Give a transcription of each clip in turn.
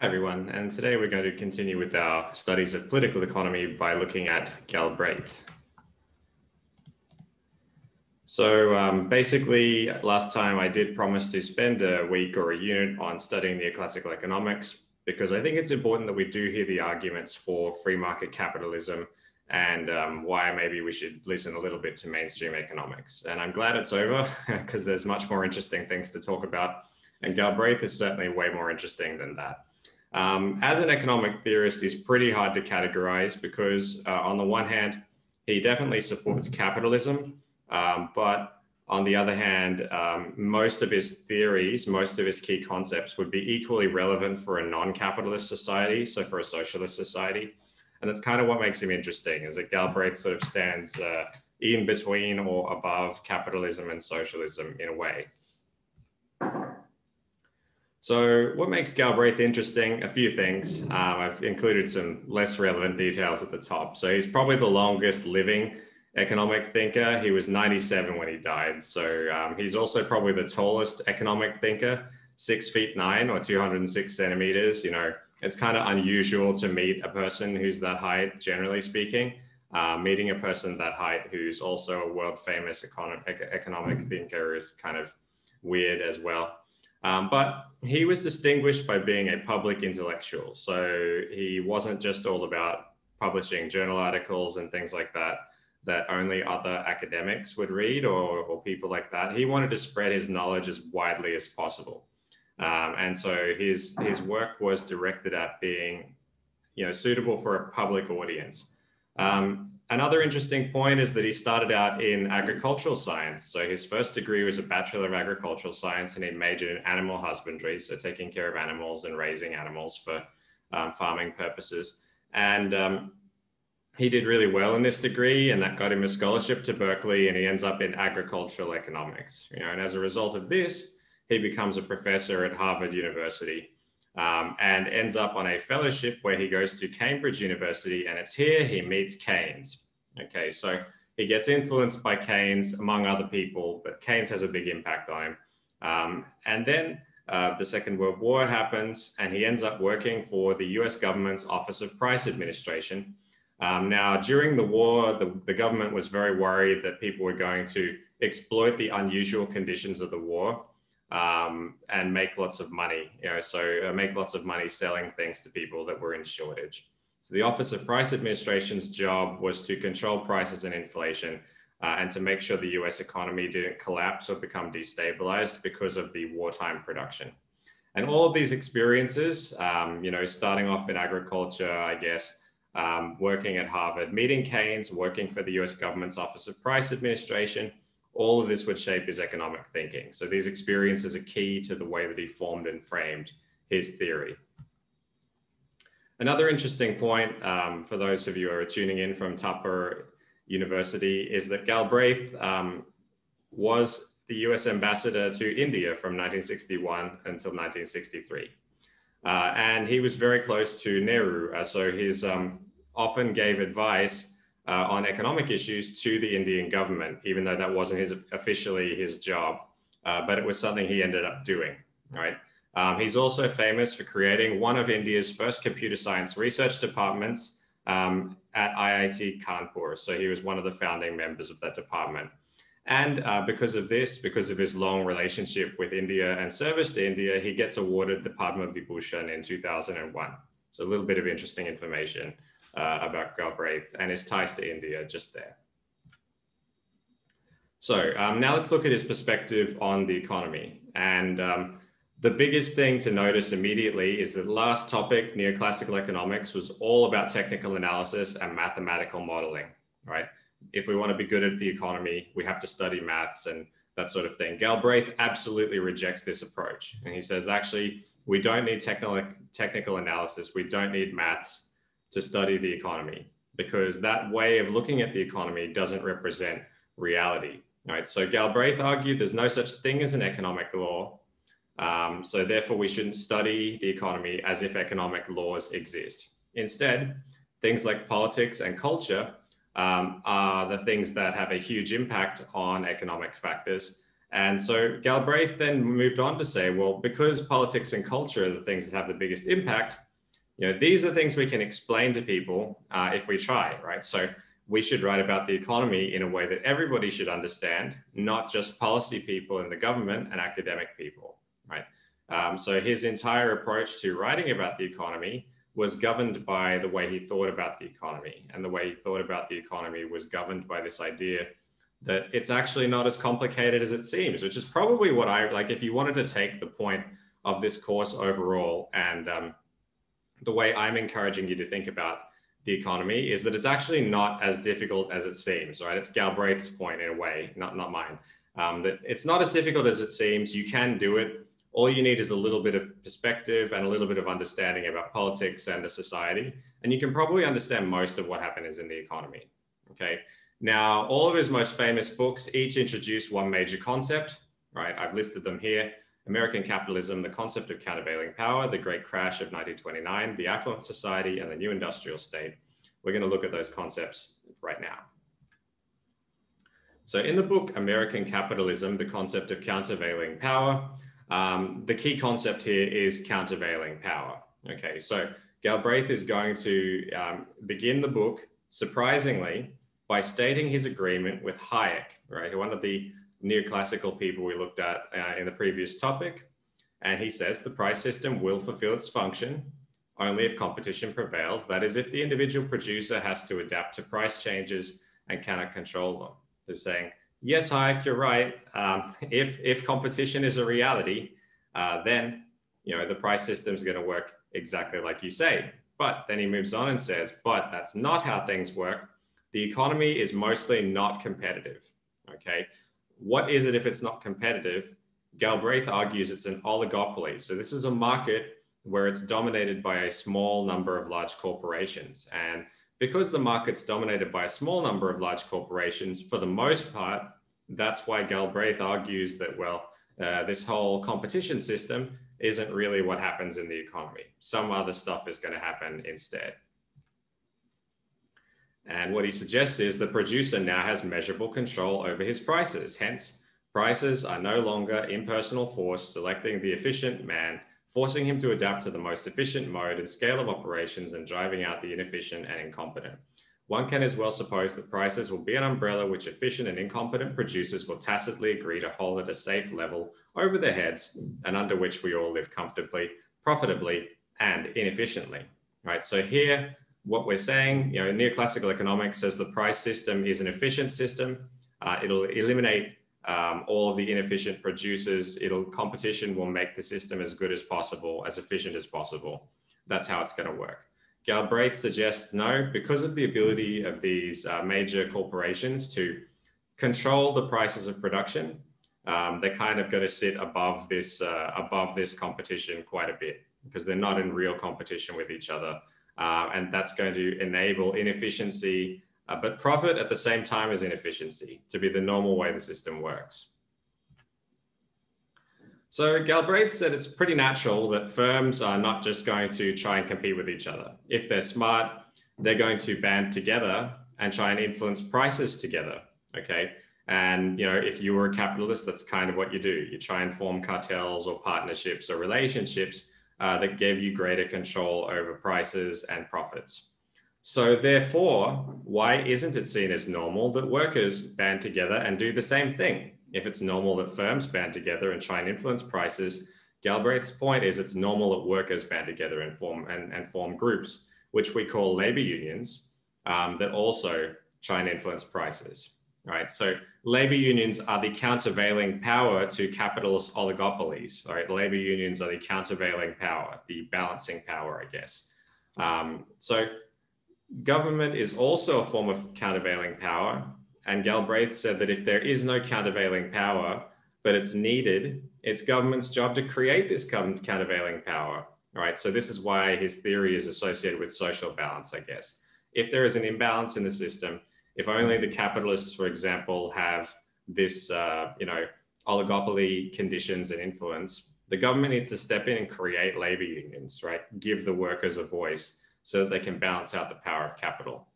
Hi everyone, and today we're going to continue with our studies of political economy by looking at Galbraith. So um, basically, last time I did promise to spend a week or a unit on studying neoclassical economics because I think it's important that we do hear the arguments for free market capitalism and um, why maybe we should listen a little bit to mainstream economics. And I'm glad it's over because there's much more interesting things to talk about. And Galbraith is certainly way more interesting than that. Um, as an economic theorist, he's pretty hard to categorize because, uh, on the one hand, he definitely supports capitalism, um, but on the other hand, um, most of his theories, most of his key concepts would be equally relevant for a non-capitalist society, so for a socialist society. And that's kind of what makes him interesting, is that Galbraith sort of stands uh, in between or above capitalism and socialism in a way. So what makes Galbraith interesting? A few things. Um, I've included some less relevant details at the top. So he's probably the longest living economic thinker. He was 97 when he died. So um, he's also probably the tallest economic thinker, six feet nine or 206 centimeters. You know, it's kind of unusual to meet a person who's that height, generally speaking. Uh, meeting a person that height who's also a world famous econ- economic thinker is kind of weird as well. Um, but he was distinguished by being a public intellectual. So he wasn't just all about publishing journal articles and things like that that only other academics would read or, or people like that. He wanted to spread his knowledge as widely as possible. Um, and so his, his work was directed at being you know, suitable for a public audience. Um, Another interesting point is that he started out in agricultural science. So his first degree was a Bachelor of Agricultural Science and he majored in animal husbandry, so taking care of animals and raising animals for um, farming purposes. And um, he did really well in this degree and that got him a scholarship to Berkeley and he ends up in agricultural economics. You know, and as a result of this, he becomes a professor at Harvard University um, and ends up on a fellowship where he goes to Cambridge University, and it's here he meets Keynes. Okay, so he gets influenced by Keynes among other people, but Keynes has a big impact on him. Um, and then uh, the Second World War happens, and he ends up working for the US government's Office of Price Administration. Um, now, during the war, the, the government was very worried that people were going to exploit the unusual conditions of the war um, and make lots of money. You know, so uh, make lots of money selling things to people that were in shortage. So the Office of Price Administration's job was to control prices and inflation uh, and to make sure the US economy didn't collapse or become destabilized because of the wartime production. And all of these experiences, um, you know, starting off in agriculture, I guess, um, working at Harvard, meeting Keynes, working for the US government's Office of Price Administration, all of this would shape his economic thinking. So these experiences are key to the way that he formed and framed his theory. Another interesting point um, for those of you who are tuning in from Tupper University is that Galbraith um, was the US ambassador to India from 1961 until 1963. Uh, and he was very close to Nehru. Uh, so he um, often gave advice uh, on economic issues to the Indian government, even though that wasn't his officially his job, uh, but it was something he ended up doing. Right. Um, he's also famous for creating one of India's first computer science research departments um, at IIT Kanpur. So he was one of the founding members of that department. And uh, because of this, because of his long relationship with India and service to India, he gets awarded the Padma Vibhushan in 2001. So a little bit of interesting information uh, about Galbraith and his ties to India just there. So um, now let's look at his perspective on the economy. And um, the biggest thing to notice immediately is that last topic, neoclassical economics, was all about technical analysis and mathematical modeling, right? If we want to be good at the economy, we have to study maths and that sort of thing. Galbraith absolutely rejects this approach. And he says, actually, we don't need technical, technical analysis. We don't need maths to study the economy because that way of looking at the economy doesn't represent reality. Right. So Galbraith argued there's no such thing as an economic law. Um, so therefore, we shouldn't study the economy as if economic laws exist. Instead, things like politics and culture um, are the things that have a huge impact on economic factors. And so Galbraith then moved on to say, well, because politics and culture are the things that have the biggest impact, you know, these are things we can explain to people uh, if we try, right? So we should write about the economy in a way that everybody should understand, not just policy people in the government and academic people, right? Um, so his entire approach to writing about the economy was governed by the way he thought about the economy. And the way he thought about the economy was governed by this idea that it's actually not as complicated as it seems, which is probably what I like. If you wanted to take the point of this course overall, and um, the way I'm encouraging you to think about the economy is that it's actually not as difficult as it seems, right? It's Galbraith's point in a way, not, not mine. Um, that it's not as difficult as it seems. You can do it. All you need is a little bit of perspective and a little bit of understanding about politics and the society. And you can probably understand most of what happens in the economy. Okay. Now, all of his most famous books each introduce one major concept, right? I've listed them here. American Capitalism, The Concept of Countervailing Power, The Great Crash of 1929, The Affluent Society, and the New Industrial State. We're going to look at those concepts right now. So in the book, American Capitalism, The Concept of Countervailing Power, um, the key concept here is countervailing power. Okay, so Galbraith is going to um, begin the book, surprisingly, by stating his agreement with Hayek, right? One of the neoclassical people we looked at uh, in the previous topic. And he says the price system will fulfill its function only if competition prevails. That is, if the individual producer has to adapt to price changes and cannot control them. They're saying, yes, Hayek, you're right. Um, if, if competition is a reality, uh, then you know the price system is going to work exactly like you say. But then he moves on and says, but that's not how things work the economy is mostly not competitive. Okay. What is it if it's not competitive? Galbraith argues it's an oligopoly. So this is a market where it's dominated by a small number of large corporations. And because the market's dominated by a small number of large corporations, for the most part, that's why Galbraith argues that, well, uh, this whole competition system isn't really what happens in the economy. Some other stuff is going to happen instead. And what he suggests is the producer now has measurable control over his prices. Hence, prices are no longer impersonal force selecting the efficient man, forcing him to adapt to the most efficient mode and scale of operations and driving out the inefficient and incompetent. One can as well suppose that prices will be an umbrella which efficient and incompetent producers will tacitly agree to hold at a safe level over their heads and under which we all live comfortably, profitably, and inefficiently. Right. So here what we're saying, you know, neoclassical economics says the price system is an efficient system. Uh, it'll eliminate um, all of the inefficient producers. It'll competition will make the system as good as possible, as efficient as possible. That's how it's going to work. Galbraith suggests no, because of the ability of these uh, major corporations to control the prices of production, um, they're kind of going to sit above this uh, above this competition quite a bit because they're not in real competition with each other. Uh, and that's going to enable inefficiency, uh, but profit at the same time as inefficiency to be the normal way the system works. So Galbraith said it's pretty natural that firms are not just going to try and compete with each other. If they're smart, they're going to band together and try and influence prices together. Okay. And you know, if you were a capitalist, that's kind of what you do. You try and form cartels or partnerships or relationships uh, that gave you greater control over prices and profits. So therefore, why isn't it seen as normal that workers band together and do the same thing? If it's normal that firms band together and try and influence prices, Galbraith's point is it's normal that workers band together and form and, and form groups, which we call labor unions, um, that also try and influence prices right? So labor unions are the countervailing power to capitalist oligopolies, right? Labor unions are the countervailing power, the balancing power, I guess. Um, so government is also a form of countervailing power. And Galbraith said that if there is no countervailing power, but it's needed, it's government's job to create this countervailing power, right? So this is why his theory is associated with social balance, I guess. If there is an imbalance in the system, if only the capitalists, for example, have this, uh, you know, oligopoly conditions and influence, the government needs to step in and create labor unions, right? Give the workers a voice so that they can balance out the power of capital.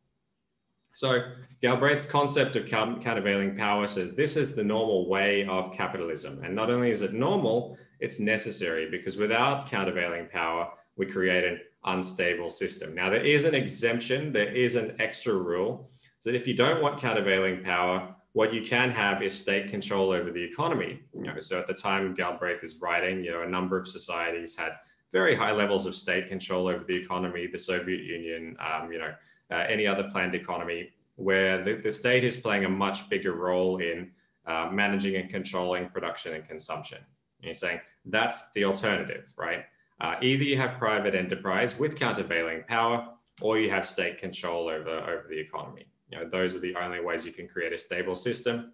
So Galbraith's concept of countervailing power says this is the normal way of capitalism. And not only is it normal, it's necessary because without countervailing power, we create an unstable system. Now, there is an exemption, there is an extra rule so that if you don't want countervailing power, what you can have is state control over the economy. You know, so at the time Galbraith is writing, you know, a number of societies had very high levels of state control over the economy, the Soviet Union, um, you know, uh, any other planned economy, where the, the, state is playing a much bigger role in uh, managing and controlling production and consumption. And he's saying that's the alternative, right? Uh, either you have private enterprise with countervailing power, or you have state control over, over the economy. You know, those are the only ways you can create a stable system.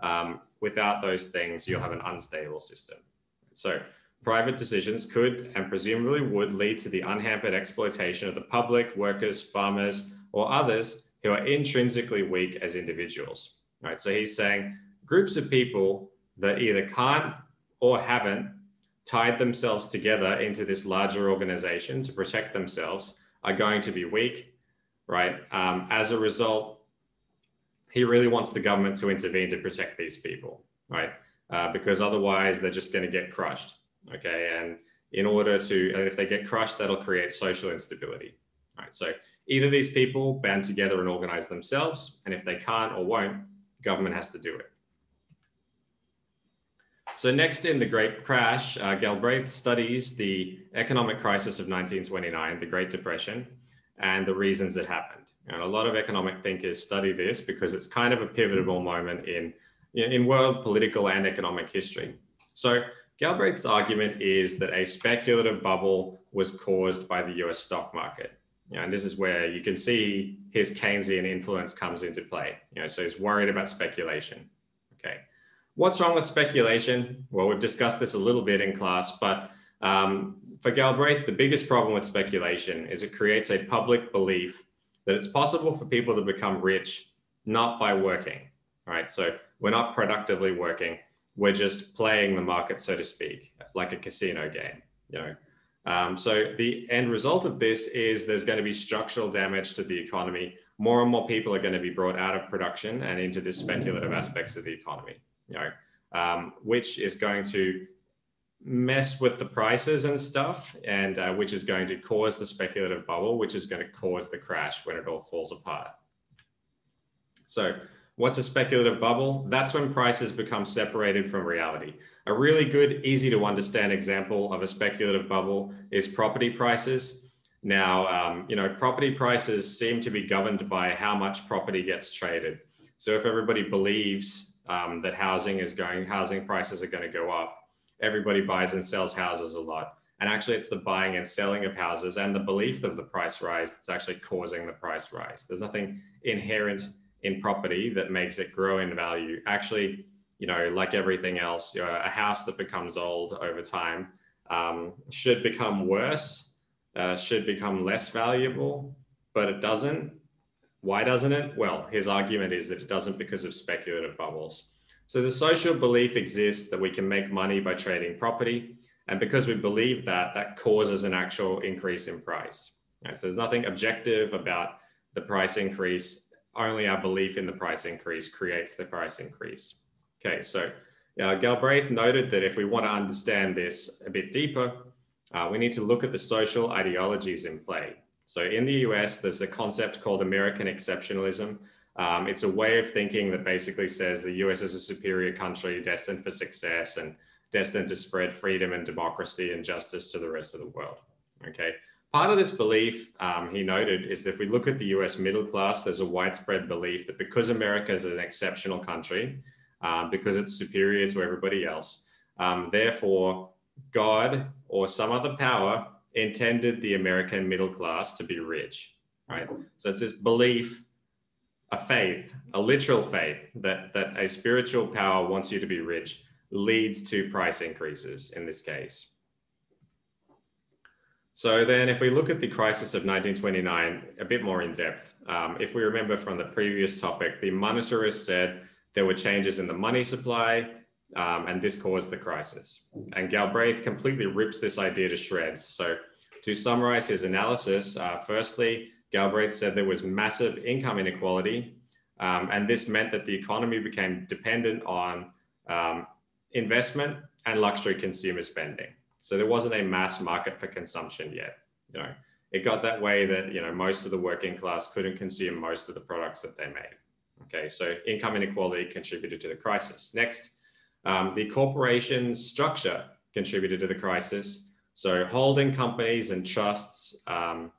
Um, without those things, you'll have an unstable system. So private decisions could and presumably would lead to the unhampered exploitation of the public, workers, farmers, or others who are intrinsically weak as individuals. Right. So he's saying groups of people that either can't or haven't tied themselves together into this larger organization to protect themselves are going to be weak, right? Um, as a result, he really wants the government to intervene to protect these people, right? Uh, because otherwise they're just going to get crushed, okay? And in order to, and if they get crushed, that'll create social instability, right? So either these people band together and organize themselves, and if they can't or won't, government has to do it. So next in the Great Crash, uh, Galbraith studies the economic crisis of 1929, the Great Depression, and the reasons it happened. And a lot of economic thinkers study this because it's kind of a pivotal moment in, in world political and economic history. So Galbraith's argument is that a speculative bubble was caused by the US stock market. You know, and this is where you can see his Keynesian influence comes into play. You know, so he's worried about speculation. Okay. What's wrong with speculation? Well, we've discussed this a little bit in class, but um, for Galbraith, the biggest problem with speculation is it creates a public belief that it's possible for people to become rich not by working, right? So we're not productively working. We're just playing the market, so to speak, like a casino game, you know. Um, so the end result of this is there's going to be structural damage to the economy. More and more people are going to be brought out of production and into the speculative aspects of the economy you know, um, which is going to mess with the prices and stuff, and uh, which is going to cause the speculative bubble, which is going to cause the crash when it all falls apart. So, what's a speculative bubble? That's when prices become separated from reality. A really good, easy to understand example of a speculative bubble is property prices. Now, um, you know, property prices seem to be governed by how much property gets traded. So, if everybody believes um, that housing is going, housing prices are going to go up. Everybody buys and sells houses a lot. And actually, it's the buying and selling of houses and the belief of the price rise that's actually causing the price rise. There's nothing inherent in property that makes it grow in value. Actually, you know, like everything else, you know, a house that becomes old over time um, should become worse, uh, should become less valuable, but it doesn't why doesn't it? Well, his argument is that it doesn't because of speculative bubbles. So the social belief exists that we can make money by trading property. And because we believe that, that causes an actual increase in price. Right, so there's nothing objective about the price increase. Only our belief in the price increase creates the price increase. Okay, so uh, Galbraith noted that if we want to understand this a bit deeper, uh, we need to look at the social ideologies in play. So in the US, there's a concept called American exceptionalism. Um, it's a way of thinking that basically says the US is a superior country destined for success and destined to spread freedom and democracy and justice to the rest of the world. Okay. Part of this belief, um, he noted, is that if we look at the US middle class, there's a widespread belief that because America is an exceptional country, um, because it's superior to everybody else, um, therefore God or some other power intended the American middle class to be rich, right? So it's this belief, a faith, a literal faith that, that a spiritual power wants you to be rich leads to price increases in this case. So then if we look at the crisis of 1929 a bit more in depth, um, if we remember from the previous topic, the monetarists said there were changes in the money supply, um, and this caused the crisis. And Galbraith completely rips this idea to shreds. So, to summarize his analysis, uh, firstly, Galbraith said there was massive income inequality, um, and this meant that the economy became dependent on um, investment and luxury consumer spending. So there wasn't a mass market for consumption yet. You know, it got that way that you know most of the working class couldn't consume most of the products that they made. Okay, so income inequality contributed to the crisis. Next, um, the corporation structure contributed to the crisis. So holding companies and trusts, um,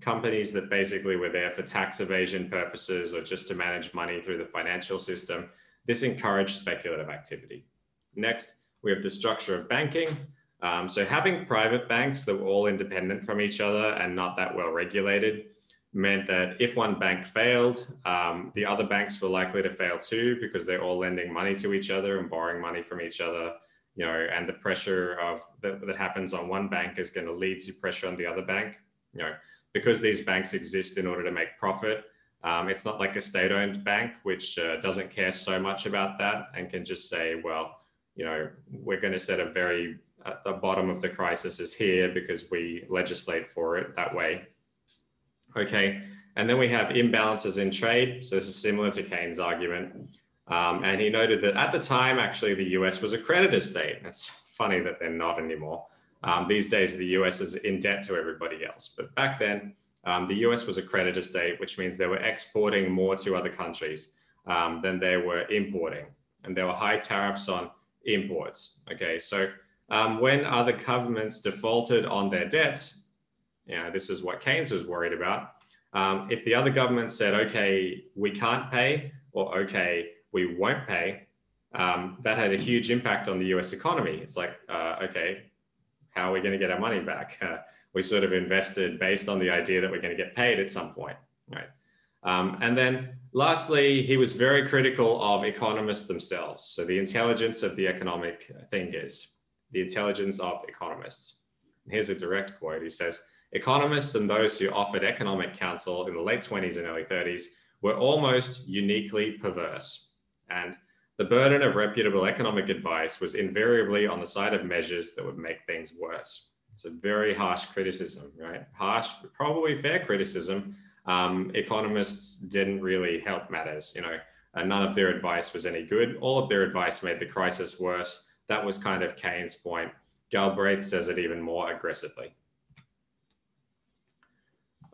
companies that basically were there for tax evasion purposes or just to manage money through the financial system, this encouraged speculative activity. Next, we have the structure of banking. Um, so having private banks that were all independent from each other and not that well regulated meant that if one bank failed, um, the other banks were likely to fail too because they're all lending money to each other and borrowing money from each other. You know, and the pressure of that, that happens on one bank is going to lead to pressure on the other bank. You know, because these banks exist in order to make profit. Um, it's not like a state-owned bank which uh, doesn't care so much about that and can just say, well, you know, we're going to set a very at the bottom of the crisis is here because we legislate for it that way. Okay, and then we have imbalances in trade. So this is similar to Keynes' argument. Um, and he noted that at the time, actually, the US was a creditor state. It's funny that they're not anymore. Um, these days, the US is in debt to everybody else. But back then, um, the US was a creditor state, which means they were exporting more to other countries um, than they were importing. And there were high tariffs on imports. Okay, so um, when other governments defaulted on their debts, you know, this is what Keynes was worried about. Um, if the other government said, okay, we can't pay, or okay, we won't pay, um, that had a huge impact on the US economy. It's like, uh, okay, how are we going to get our money back? Uh, we sort of invested based on the idea that we're going to get paid at some point, right? Um, and then lastly, he was very critical of economists themselves. So the intelligence of the economic thinkers, the intelligence of economists. And here's a direct quote. He says, economists and those who offered economic counsel in the late 20s and early 30s were almost uniquely perverse. And the burden of reputable economic advice was invariably on the side of measures that would make things worse. It's a very harsh criticism, right? Harsh, but probably fair criticism. Um, economists didn't really help matters, you know, and none of their advice was any good. All of their advice made the crisis worse. That was kind of Keynes' point. Galbraith says it even more aggressively.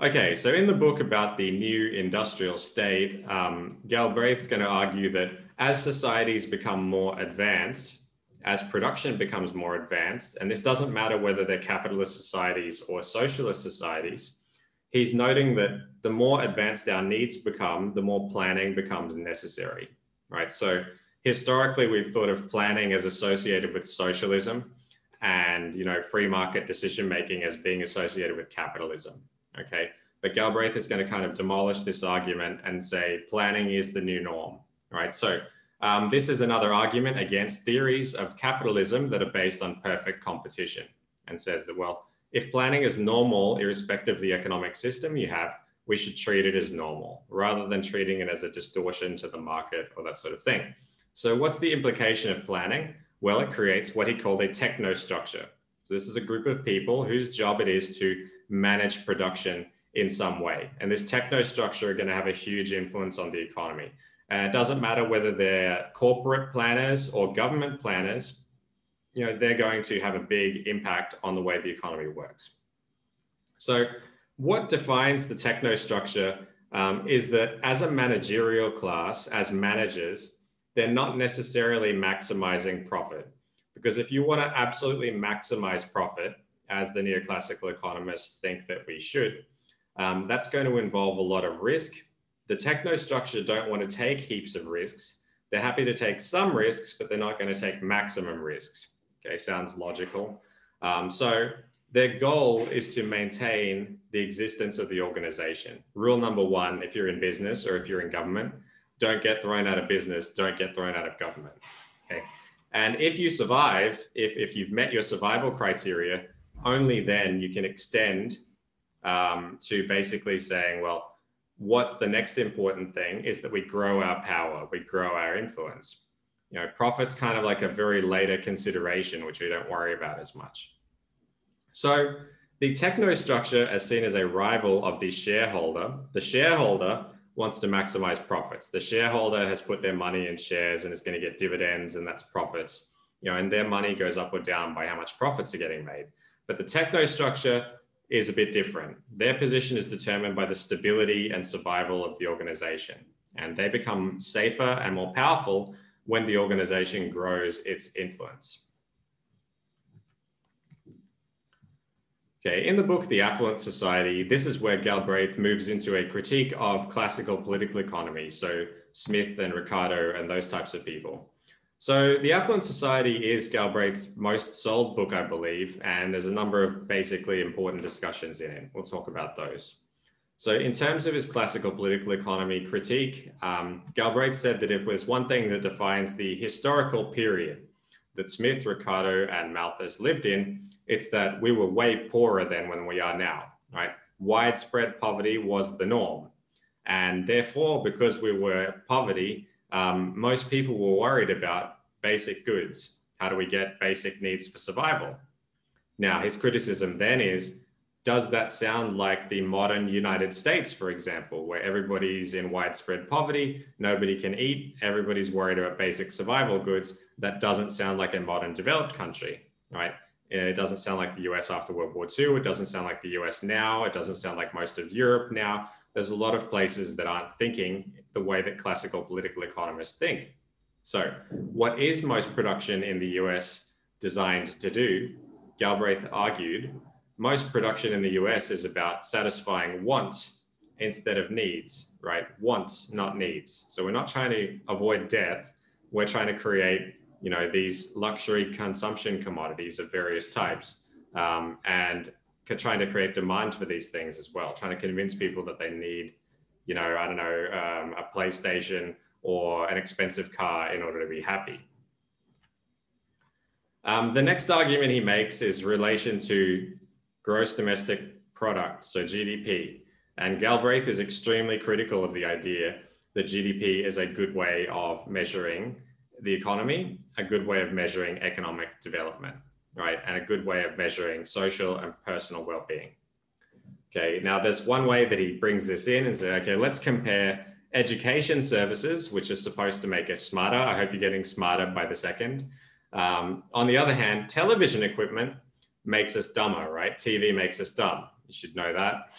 Okay, so in the book about the new industrial state, um, Galbraith's going to argue that as societies become more advanced, as production becomes more advanced, and this doesn't matter whether they're capitalist societies or socialist societies, he's noting that the more advanced our needs become, the more planning becomes necessary, right? So historically, we've thought of planning as associated with socialism and, you know, free market decision making as being associated with capitalism, okay? But Galbraith is going to kind of demolish this argument and say planning is the new norm, right? So um, this is another argument against theories of capitalism that are based on perfect competition and says that, well, if planning is normal, irrespective of the economic system you have, we should treat it as normal rather than treating it as a distortion to the market or that sort of thing. So what's the implication of planning? Well, it creates what he called a technostructure. So this is a group of people whose job it is to manage production in some way. And this technostructure are going to have a huge influence on the economy. And it doesn't matter whether they're corporate planners or government planners, you know, they're going to have a big impact on the way the economy works. So what defines the technostructure um, is that as a managerial class, as managers, they're not necessarily maximizing profit. Because if you want to absolutely maximize profit, as the neoclassical economists think that we should, um, that's going to involve a lot of risk the techno structure don't want to take heaps of risks. They're happy to take some risks, but they're not going to take maximum risks. Okay, sounds logical. Um, so their goal is to maintain the existence of the organization. Rule number one, if you're in business or if you're in government, don't get thrown out of business, don't get thrown out of government. Okay. And if you survive, if, if you've met your survival criteria, only then you can extend um, to basically saying, well, what's the next important thing is that we grow our power, we grow our influence. You know, profit's kind of like a very later consideration, which we don't worry about as much. So the techno structure is seen as a rival of the shareholder. The shareholder wants to maximize profits. The shareholder has put their money in shares and is going to get dividends, and that's profits. You know, and their money goes up or down by how much profits are getting made. But the technostructure is a bit different. Their position is determined by the stability and survival of the organization. And they become safer and more powerful when the organization grows its influence. Okay, in the book, The Affluent Society, this is where Galbraith moves into a critique of classical political economy. So Smith and Ricardo and those types of people. So The Affluent Society is Galbraith's most sold book, I believe, and there's a number of basically important discussions in it. We'll talk about those. So in terms of his classical political economy critique, um, Galbraith said that if there's one thing that defines the historical period that Smith, Ricardo, and Malthus lived in, it's that we were way poorer than when we are now, right? Widespread poverty was the norm. And therefore, because we were poverty, um, most people were worried about basic goods. How do we get basic needs for survival? Now, his criticism then is does that sound like the modern United States, for example, where everybody's in widespread poverty, nobody can eat, everybody's worried about basic survival goods? That doesn't sound like a modern developed country, right? It doesn't sound like the US after World War II. It doesn't sound like the US now. It doesn't sound like most of Europe now. There's a lot of places that aren't thinking the way that classical political economists think. So, what is most production in the US designed to do? Galbraith argued most production in the US is about satisfying wants instead of needs, right? Wants, not needs. So, we're not trying to avoid death. We're trying to create you know these luxury consumption commodities of various types um, and trying to create demand for these things as well trying to convince people that they need you know i don't know um, a playstation or an expensive car in order to be happy. Um, the next argument he makes is relation to gross domestic product so gdp and galbraith is extremely critical of the idea that gdp is a good way of measuring the economy, a good way of measuring economic development, right? And a good way of measuring social and personal well-being. Okay, now there's one way that he brings this in and say, okay, let's compare education services, which is supposed to make us smarter. I hope you're getting smarter by the second. Um, on the other hand, television equipment makes us dumber, right? TV makes us dumb. You should know that.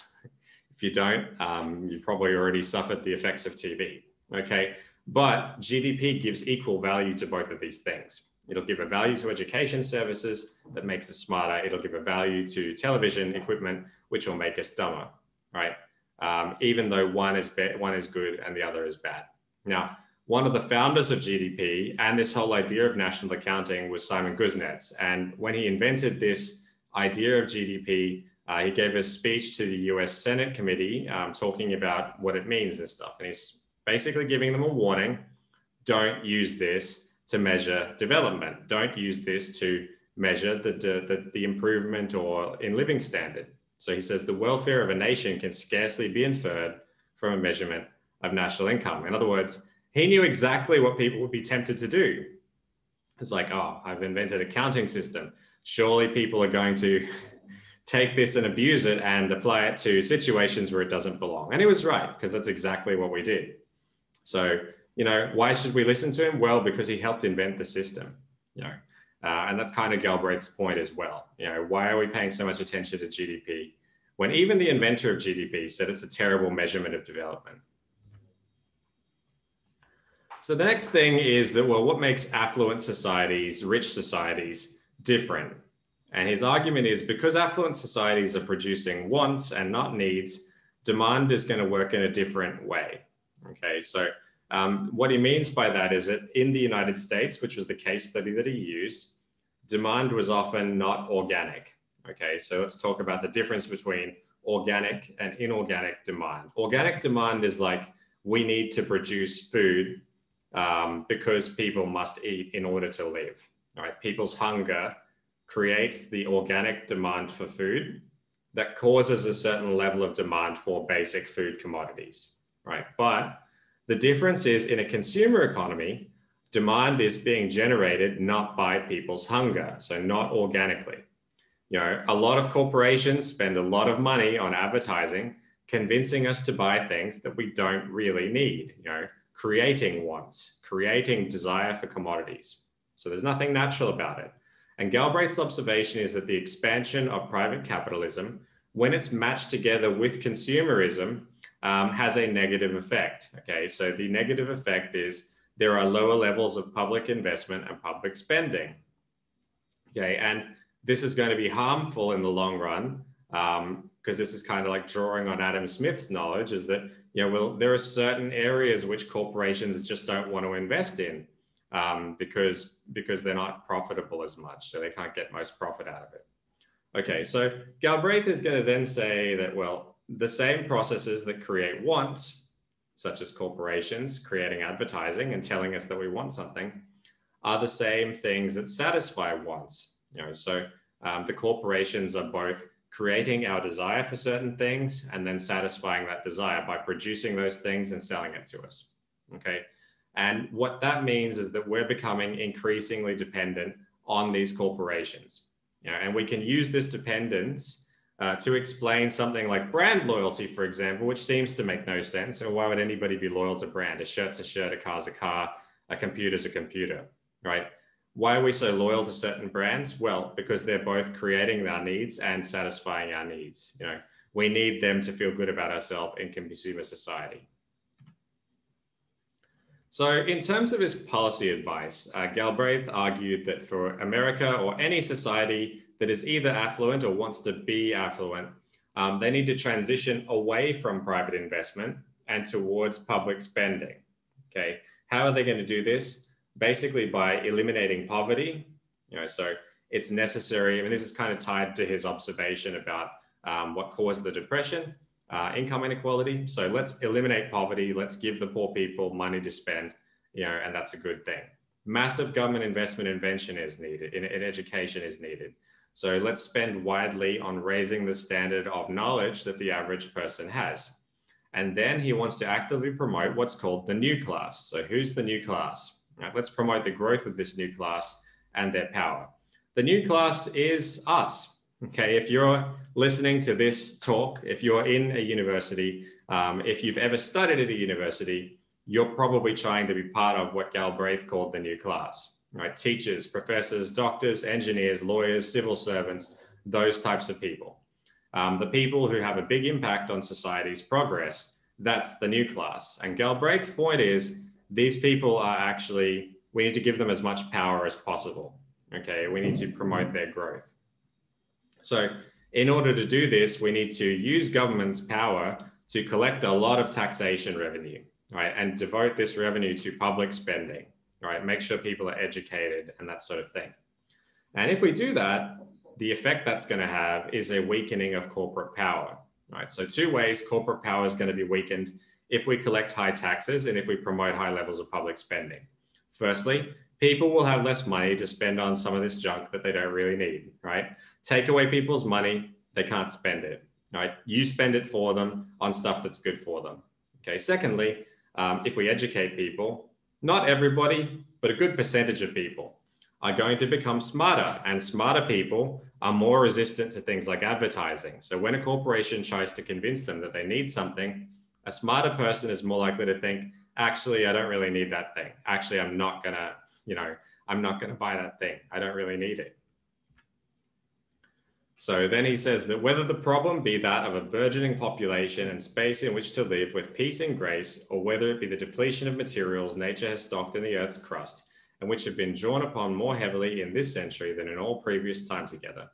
if you don't, um, you've probably already suffered the effects of TV. Okay, but GDP gives equal value to both of these things. It'll give a value to education services that makes us smarter. It'll give a value to television equipment, which will make us dumber, right? Um, even though one is one is good and the other is bad. Now, one of the founders of GDP and this whole idea of national accounting was Simon Kuznets. And when he invented this idea of GDP, uh, he gave a speech to the US Senate committee um, talking about what it means and stuff. And he's basically giving them a warning don't use this to measure development. Don't use this to measure the, the, the improvement or in living standard. So he says the welfare of a nation can scarcely be inferred from a measurement of national income. In other words, he knew exactly what people would be tempted to do. It's like, oh, I've invented a counting system. Surely people are going to take this and abuse it and apply it to situations where it doesn't belong. And he was right, because that's exactly what we did. So, you know, why should we listen to him? Well, because he helped invent the system, you know, uh, and that's kind of Galbraith's point as well. You know, why are we paying so much attention to GDP when even the inventor of GDP said it's a terrible measurement of development? So the next thing is that, well, what makes affluent societies, rich societies different? And his argument is because affluent societies are producing wants and not needs, demand is going to work in a different way. Okay, so um, what he means by that is that in the United States, which was the case study that he used, demand was often not organic. Okay, so let's talk about the difference between organic and inorganic demand. Organic demand is like we need to produce food um, because people must eat in order to live. Right, people's hunger creates the organic demand for food that causes a certain level of demand for basic food commodities right? But the difference is in a consumer economy, demand is being generated not by people's hunger, so not organically. You know, a lot of corporations spend a lot of money on advertising, convincing us to buy things that we don't really need, you know, creating wants, creating desire for commodities. So there's nothing natural about it. And Galbraith's observation is that the expansion of private capitalism, when it's matched together with consumerism, um, has a negative effect. Okay, so the negative effect is there are lower levels of public investment and public spending. Okay, and this is going to be harmful in the long run because um, this is kind of like drawing on Adam Smith's knowledge is that, you know, well, there are certain areas which corporations just don't want to invest in um, because, because they're not profitable as much. So they can't get most profit out of it. Okay, so Galbraith is going to then say that, well, the same processes that create wants, such as corporations creating advertising and telling us that we want something, are the same things that satisfy wants. You know, so um, the corporations are both creating our desire for certain things and then satisfying that desire by producing those things and selling it to us. Okay. And what that means is that we're becoming increasingly dependent on these corporations. You know, and we can use this dependence uh, to explain something like brand loyalty, for example, which seems to make no sense. And why would anybody be loyal to brand? A shirt's a shirt, a car's a car, a computer's a computer, right? Why are we so loyal to certain brands? Well, because they're both creating our needs and satisfying our needs. You know, we need them to feel good about ourselves in consumer society. So, in terms of his policy advice, uh, Galbraith argued that for America or any society that is either affluent or wants to be affluent, um, they need to transition away from private investment and towards public spending. Okay, how are they going to do this? basically by eliminating poverty. You know, so it's necessary. I mean, this is kind of tied to his observation about um, what caused the depression, uh, income inequality. So let's eliminate poverty. Let's give the poor people money to spend. You know, and that's a good thing. Massive government investment invention is needed. In, in education is needed. So let's spend widely on raising the standard of knowledge that the average person has. And then he wants to actively promote what's called the new class. So who's the new class? Let's promote the growth of this new class and their power. The new class is us. Okay, if you're listening to this talk, if you're in a university, um, if you've ever studied at a university, you're probably trying to be part of what Galbraith called the new class, right? Teachers, professors, doctors, engineers, lawyers, civil servants, those types of people. Um, the people who have a big impact on society's progress, that's the new class. And Galbraith's point is these people are actually, we need to give them as much power as possible. Okay, we need to promote their growth. So, in order to do this, we need to use government's power to collect a lot of taxation revenue, right? And devote this revenue to public spending, right? Make sure people are educated and that sort of thing. And if we do that, the effect that's going to have is a weakening of corporate power, right? So, two ways corporate power is going to be weakened if we collect high taxes and if we promote high levels of public spending. Firstly, people will have less money to spend on some of this junk that they don't really need, right? Take away people's money, they can't spend it, right? You spend it for them on stuff that's good for them. Okay. Secondly, um, if we educate people, not everybody, but a good percentage of people are going to become smarter, and smarter people are more resistant to things like advertising. So when a corporation tries to convince them that they need something, a smarter person is more likely to think, actually, I don't really need that thing. Actually, I'm not gonna, you know, I'm not gonna buy that thing. I don't really need it. So then he says that whether the problem be that of a burgeoning population and space in which to live with peace and grace, or whether it be the depletion of materials nature has stocked in the earth's crust, and which have been drawn upon more heavily in this century than in all previous time together,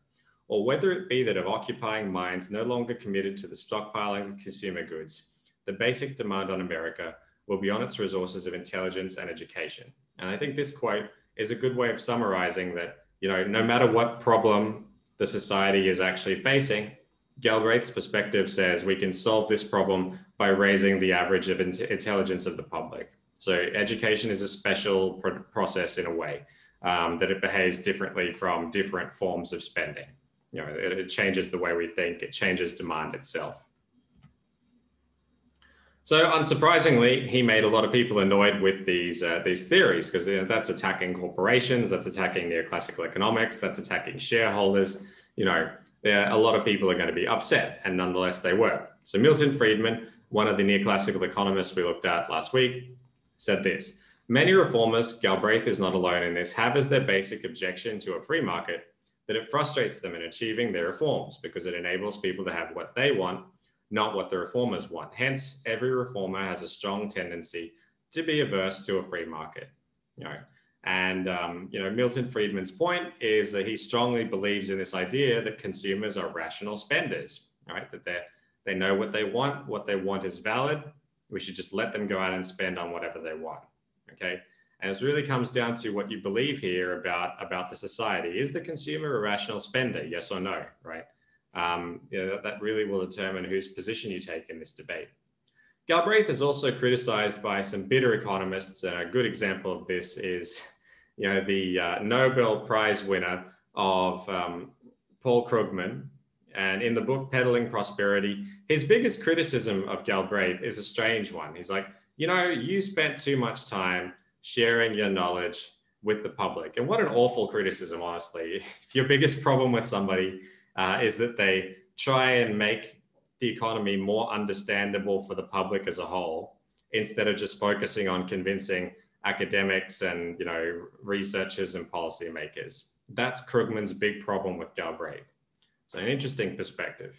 or whether it be that of occupying minds no longer committed to the stockpiling of consumer goods, the basic demand on America will be on its resources of intelligence and education. And I think this quote is a good way of summarizing that, you know, no matter what problem the society is actually facing, Galbraith's perspective says we can solve this problem by raising the average of intelligence of the public. So education is a special process in a way um, that it behaves differently from different forms of spending. You know, it, it changes the way we think, it changes demand itself. So, unsurprisingly, he made a lot of people annoyed with these uh, these theories because you know, that's attacking corporations, that's attacking neoclassical economics, that's attacking shareholders. you know, a lot of people are going to be upset, and nonetheless they were. So Milton Friedman, one of the neoclassical economists we looked at last week, said this. Many reformers, Galbraith is not alone in this, have as their basic objection to a free market that it frustrates them in achieving their reforms because it enables people to have what they want, not what the reformers want. Hence, every reformer has a strong tendency to be averse to a free market. You know, and um, you know, Milton Friedman's point is that he strongly believes in this idea that consumers are rational spenders, right? That they they know what they want, what they want is valid. We should just let them go out and spend on whatever they want. Okay. And it really comes down to what you believe here about, about the society. Is the consumer a rational spender? Yes or no, right? Um, you know, that, that really will determine whose position you take in this debate. Galbraith is also criticized by some bitter economists, and a good example of this is, you know, the uh, Nobel Prize winner of um, Paul Krugman. And in the book Peddling Prosperity, his biggest criticism of Galbraith is a strange one. He's like, you know, you spent too much time sharing your knowledge with the public. And what an awful criticism, honestly. If your biggest problem with somebody uh, is that they try and make the economy more understandable for the public as a whole, instead of just focusing on convincing academics and you know researchers and policymakers. That's Krugman's big problem with Galbraith. So an interesting perspective.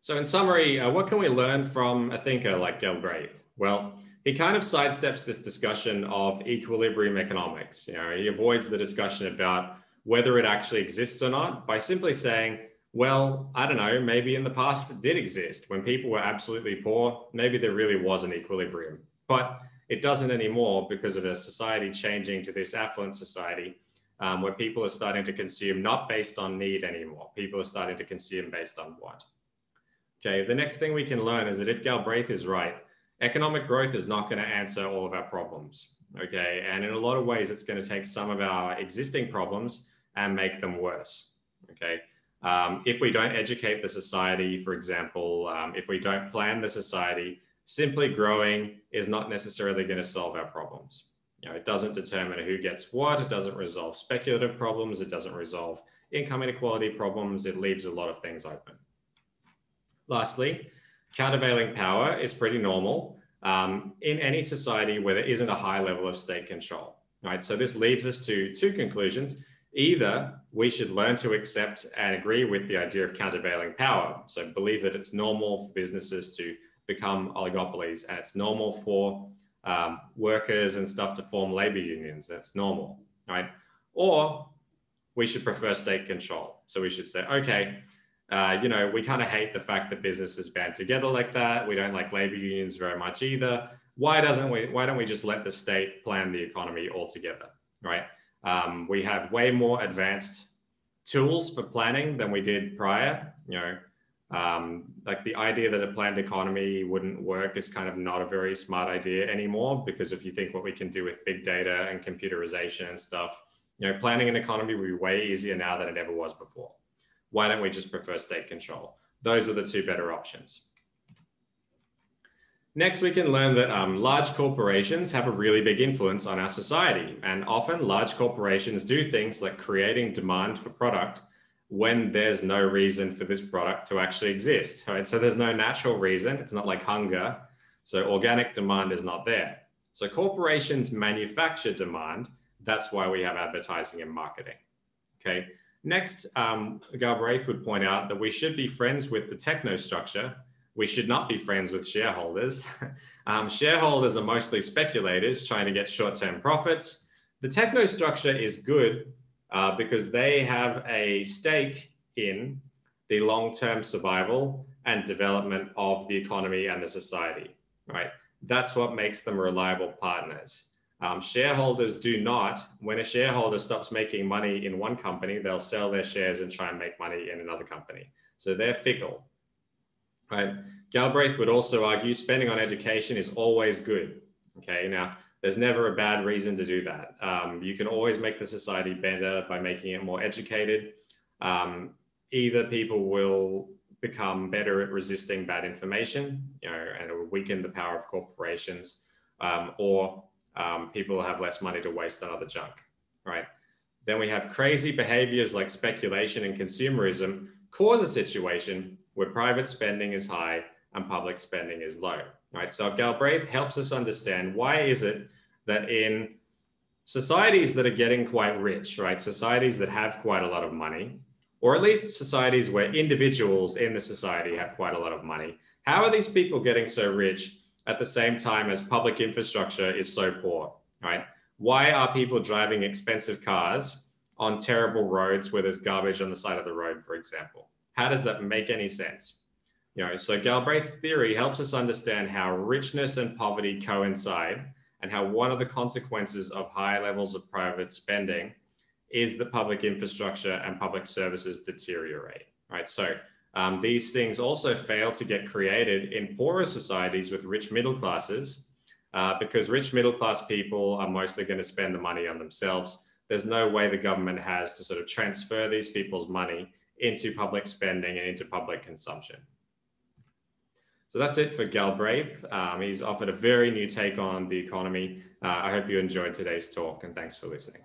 So in summary, uh, what can we learn from a thinker like Galbraith? Well, he kind of sidesteps this discussion of equilibrium economics. You know, he avoids the discussion about whether it actually exists or not by simply saying, well, I don't know, maybe in the past it did exist. When people were absolutely poor, maybe there really was an equilibrium. But it doesn't anymore because of a society changing to this affluent society um, where people are starting to consume not based on need anymore. People are starting to consume based on what. Okay, the next thing we can learn is that if Galbraith is right, economic growth is not going to answer all of our problems. Okay, and in a lot of ways, it's going to take some of our existing problems and make them worse. Okay, um, if we don't educate the society, for example, um, if we don't plan the society, simply growing is not necessarily going to solve our problems. You know, it doesn't determine who gets what. It doesn't resolve speculative problems. It doesn't resolve income inequality problems. It leaves a lot of things open. Lastly, countervailing power is pretty normal um, in any society where there isn't a high level of state control. Right. So this leaves us to two conclusions. Either we should learn to accept and agree with the idea of countervailing power. So believe that it's normal for businesses to become oligopolies and it's normal for um, workers and stuff to form labor unions. That's normal, right? Or we should prefer state control. So we should say, okay, uh, you know, we kind of hate the fact that businesses band together like that. We don't like labor unions very much either. Why doesn't we? Why don't we just let the state plan the economy altogether, right? Um, we have way more advanced tools for planning than we did prior. You know, um, like the idea that a planned economy wouldn't work is kind of not a very smart idea anymore because if you think what we can do with big data and computerization and stuff, you know, planning an economy will be way easier now than it ever was before. Why don't we just prefer state control? Those are the two better options. Next, we can learn that um, large corporations have a really big influence on our society. And often large corporations do things like creating demand for product when there's no reason for this product to actually exist, right? So there's no natural reason. It's not like hunger. So organic demand is not there. So corporations manufacture demand. That's why we have advertising and marketing. Okay. Next, um, Galbraith would point out that we should be friends with the technostructure. We should not be friends with shareholders. um, shareholders are mostly speculators trying to get short-term profits. The techno structure is good uh, because they have a stake in the long-term survival and development of the economy and the society, right? That's what makes them reliable partners. Um, shareholders do not, when a shareholder stops making money in one company, they'll sell their shares and try and make money in another company. So they're fickle, right? Galbraith would also argue spending on education is always good. Okay, now there's never a bad reason to do that. Um, you can always make the society better by making it more educated. Um, either people will become better at resisting bad information, you know, and it will weaken the power of corporations, um, or um, people have less money to waste on other junk, right? then we have crazy behaviors like speculation and consumerism cause a situation where private spending is high and public spending is low, right? So Galbraith helps us understand why is it that in societies that are getting quite rich, right? Societies that have quite a lot of money, or at least societies where individuals in the society have quite a lot of money, how are these people getting so rich at the same time as public infrastructure is so poor, right? Why are people driving expensive cars on terrible roads where there's garbage on the side of the road, for example? How does that make any sense? You know, so Galbraith's theory helps us understand how richness and poverty coincide and how one of the consequences of high levels of private spending is that public infrastructure and public services deteriorate, right? So um, these things also fail to get created in poorer societies with rich middle classes uh, because rich middle class people are mostly going to spend the money on themselves. There's no way the government has to sort of transfer these people's money into public spending and into public consumption. So that's it for Galbraith. Um, he's offered a very new take on the economy. Uh, I hope you enjoyed today's talk and thanks for listening.